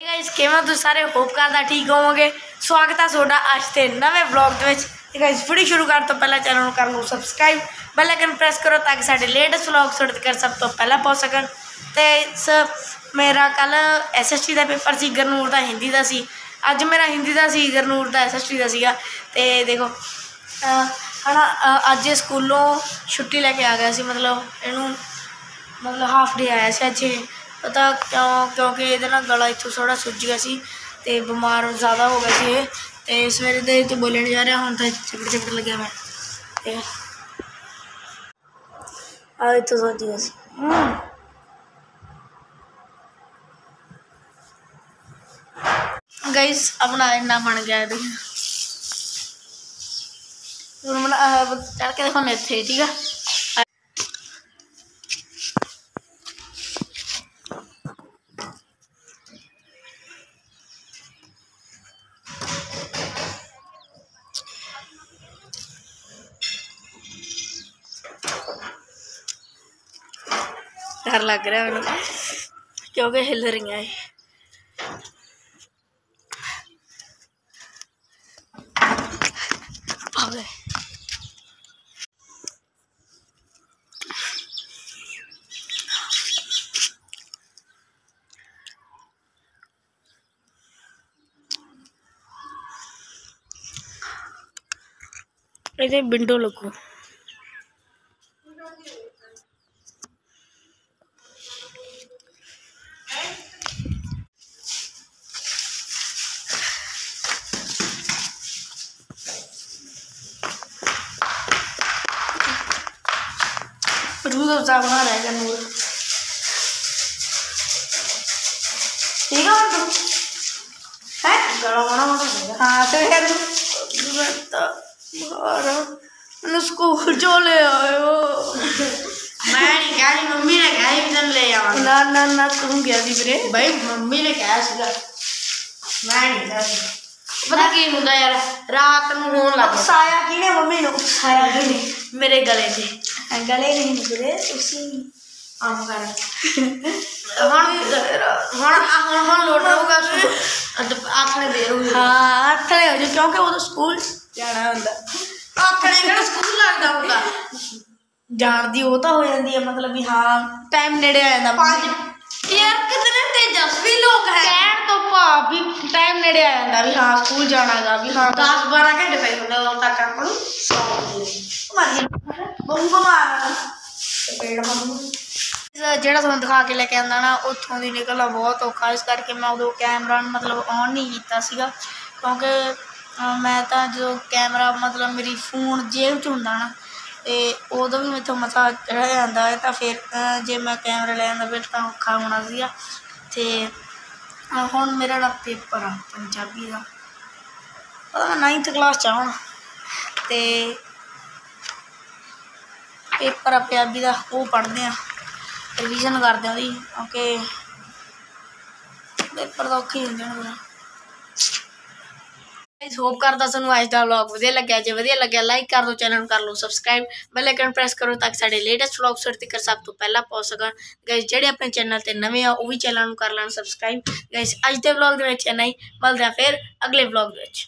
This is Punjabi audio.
ਗਾਇਸ ਕਿਵੇਂ ਤੁਸੀਂ ਸਾਰੇ? ਹੋਪ ਕਰਦਾ ਠੀਕ ਹੋਵੋਗੇ। ਸਵਾਗਤ ਆ ਤੁਹਾਡਾ ਅੱਜ ਦੇ ਨਵੇਂ ਵਲੌਗ ਦੇ ਵਿੱਚ। ਤੇ ਗਾਇਸ ਵੀਡੀਓ ਸ਼ੁਰੂ ਕਰਨ ਤੋਂ ਪਹਿਲਾਂ ਚੈਨਲ ਨੂੰ ਕਰ ਲਓ ਸਬਸਕ੍ਰਾਈਬ ਬੈਲ ਆਈਕਨ ਪ੍ਰੈਸ ਕਰੋ ਤਾਂ ਕਿ ਸਾਡੇ ਲੇਟੈਸਟ ਵਲੌਗ ਤੁਹਾਡੇ ਤੱਕ ਸਭ ਤੋਂ ਪਹਿਲਾਂ ਪਹੁੰਚ ਸਕਣ। ਤੇ ਸ, ਮੇਰਾ ਕੱਲ ਐਸਐਸਟੀ ਦਾ ਪੇਪਰ ਸੀ, ਗਰਨੂਰ ਦਾ ਹਿੰਦੀ ਦਾ ਸੀ। ਅੱਜ ਮੇਰਾ ਹਿੰਦੀ ਦਾ ਸੀ, ਗਰਨੂਰ ਦਾ ਐਸਐਸਟੀ ਦਾ ਸੀਗਾ। ਤੇ ਦੇਖੋ ਅਹ ਹਨਾ ਅੱਜ ਸਕੂਲੋਂ ਛੁੱਟੀ ਲੈ ਕੇ ਆ ਗਿਆ ਸੀ। ਮਤਲਬ ਇਹਨੂੰ, ਮਤਲਬ ਹਾਫ ਡੇ ਆਇਆ ਸੀ ਅੱਜ ਪਤਾ ਕਿਉਂ, ਕਿਉਂਕਿ ਇਹਦੇ ਨਾਲ ਗਲਾ ਇੱਥੋਂ ਥੋੜਾ ਸੁੱਜ ਗਿਆ ਸੀ ਤੇ ਬਿਮਾਰ ਜ਼ਿਆਦਾ ਹੋ ਗਿਆ ਸੀ ਇਹ ਤੇ ਸਵੇਰੇ ਦੇ ਤੇ ਬੋਲਣ ਨਹੀਂ ਜਾ ਰਿਹਾ, ਹੁਣ ਤਾਂ ਚਿਪੜ ਚਿਪੜ ਲੱਗਿਆ ਮੈਂ ਤੇ ਆ ਇੱਥੋਂ ਸੁੱਜ ਗਿਆ ਸੀ। ਗਾਇਸ, ਆਪਣਾ ਇੰਨਾ ਬਣ ਗਿਆ ਇਹਦੇ। ਹੁਣ ਮੈਂ ਚੜ ਕੇ ਦੇਖੋ ਇੱਥੇ, ਠੀਕ ਆ? ਡਰ ਲੱਗ ਰਿਹਾ ਮੈਨੂੰ। ਕਿਉਂਕਿ ਹਿੱਲ ਰਹੀਆਂ ਇਹ। ਆ ਗਏ। ਇਹਦੇ ਵਿੰਡੋ ਲੱਗੂ। रूह अफ़ज़ा बना रहेगा नूर ठीक है और दूध है गड़ा बना हाँ तो यार मैंने उसको जो ले आयो मैं नहीं कह रही मम्मी ने कहा इधर ले आवा ना ना ना तुम गया थी फिर भाई मम्मी ने कहा मैं नहीं कह ਪਤਾ ਕੀ ਹੁੰਦਾ ਯਾਰ ਰਾਤ ਨੂੰ ਹੋਣ ਲੱਗ ਗਿਆ ਸਾਇਆ ਕਿਹਨੇ ਮੰਮੀ ਨੂੰ? ਸਾਇਆ ਕਿਹਨੇ? ਮੇਰੇ ਗਲੇ 'ਤੇ। ਗਲੇ ਨਹੀਂ ਵੀਰੇ ਤੁਸੀਂ ਆਮ ਕਰ। ਹੁਣ ਹੁਣ ਹੁਣ ਹੁਣ ਲੋਟ ਰਹੂਗਾ ਆਖਣੇ ਦੇ ਰਹੂਗਾ ਹਾਂ ਆਥਣੇ ਹੋ ਜਾ ਕਿਉਂਕਿ ਉਦੋਂ ਸਕੂਲ ਜਾਣਾ ਹੁੰਦਾ। ਆਖਣੇ ਕਿਹੜਾ ਸਕੂਲ ਲੱਗਦਾ ਹੁੰਦਾ ਜਾਣ ਦੀ ਉਹ ਤਾਂ ਹੋ ਜਾਂਦੀ ਹੈ ਮਤਲਬ ਵੀ ਹਾਂ ਟਾਈਮ ਨੇੜੇ ਆ ਜਾਂਦਾ। ਪੰਜ ਯਾਰ ਕਿਤਨੇ ਤੇਜਸਵੀ ਲੋਕ ਹੈ ਕਹਿਣ ਤੋਂ ਭਾਵ ਵੀ ਟਾਈਮ ਨੇੜੇ ਆ ਜਾਂਦਾ ਵੀ ਹਾਂ ਸਕੂਲ ਜਾਣਾਗਾ ਵੀ ਹਾਂ 10 12 ਘੰਟੇ ਪਏ ਹੁੰਦੇ ਉਦੋਂ ਤੱਕ ਆਪਾਂ ਨੂੰ ਮਾਰੀ ਬਹੁ ਬਿਮਾਰ ਪੇੜ ਮੰਮੂ ਜਿਹੜਾ ਤੁਹਾਨੂੰ ਦਿਖਾ ਕੇ ਲੈ ਕੇ ਆਂਦਾ ਨਾ, ਉੱਥੋਂ ਦੀ ਨਿਕਲਣਾ ਬਹੁਤ ਔਖਾ। ਇਸ ਕਰਕੇ ਮੈਂ ਉਦੋਂ ਕੈਮਰਾ ਮਤਲਬ ਔਨ ਨਹੀਂ ਕੀਤਾ ਸੀਗਾ। ਕਿਉਂਕਿ ਮੈਂ ਤਾਂ ਜਦੋਂ ਕੈਮਰਾ ਮਤਲਬ ਮੇਰੀ ਫੋਨ ਜੇਬ 'ਚ ਹੁੰਦਾ ਨਾ, ਤੇ ਉਦੋਂ ਵੀ ਮੈਥੋਂ ਮਸਾ ਰਹਿ ਜਾਂਦਾ। ਹੈ ਤਾਂ ਫਿਰ ਜੇ ਮੈਂ ਕੈਮਰਾ ਲੈ ਆਂਦਾ ਫਿਰ ਤਾਂ ਔਖਾ ਹੋਣਾ ਸੀਗਾ। ਤੇ ਹੁਣ ਮੇਰਾ ਜਿਹੜਾ ਪੇਪਰ ਆ, ਪੰਜਾਬੀ ਦਾ, ਪਤਾ ਮੈਂ 9th ਕਲਾਸ ਚ ਆ ਹੁਣ। ਤੇ ਪੇਪਰ ਆ ਪੰਜਾਬੀ ਦਾ, ਉਹ ਪੜ੍ਹਦੇ ਆ ਰਿਵੀਜ਼ਨ ਕਰਦੇ ਆ ਉਹਦੀ ਕਿਉਂਕਿ ਪੇਪਰ ਤਾਂ ਔਖੇ ਹੀ ਹੁੰਦੇ ਨੇ ਗਾਇਸ ਹੋਪ ਕਰਦਾ ਤੁਹਾਨੂੰ ਅੱਜ ਦਾ ਵਲੌਗ ਵਧੀਆ ਲੱਗਿਆ। ਜੇ ਵਧੀਆ ਲੱਗਿਆ ਲਾਈਕ ਕਰ ਦਿਓ ਚੈਨਲ ਨੂੰ ਕਰ ਲਓ ਸਬਸਕ੍ਰਾਈਬ ਬੈਲ ਆਈਕਨ ਪ੍ਰੈਸ ਕਰੋ ਤਾਂ ਕਿ ਸਾਡੇ ਲੇਟੈਸਟ ਵਲੌਗ ਤੁਹਾਡੇ ਤੱਕ ਸਭ ਤੋਂ ਪਹਿਲਾਂ ਪਹੁੰਚ ਸਕਣ। ਗਾਇਸ ਜਿਹੜੇ ਆਪਣੇ ਚੈਨਲ ਤੇ ਨਵੇਂ ਆ, ਉਹ ਵੀ ਚੈਨਲ ਨੂੰ ਕਰ ਲੈਣ ਸਬਸਕ੍ਰਾਈਬ ਗਾਇਸ ਅੱਜ ਦੇ ਵਲੌਗ ਦੇ ਵਿੱਚ ਇੰਨਾ ਹੀ। ਮਿਲਦੇ ਆ ਫਿਰ ਅਗਲੇ ਵਲੌਗ ਦੇ ਵਿੱਚ।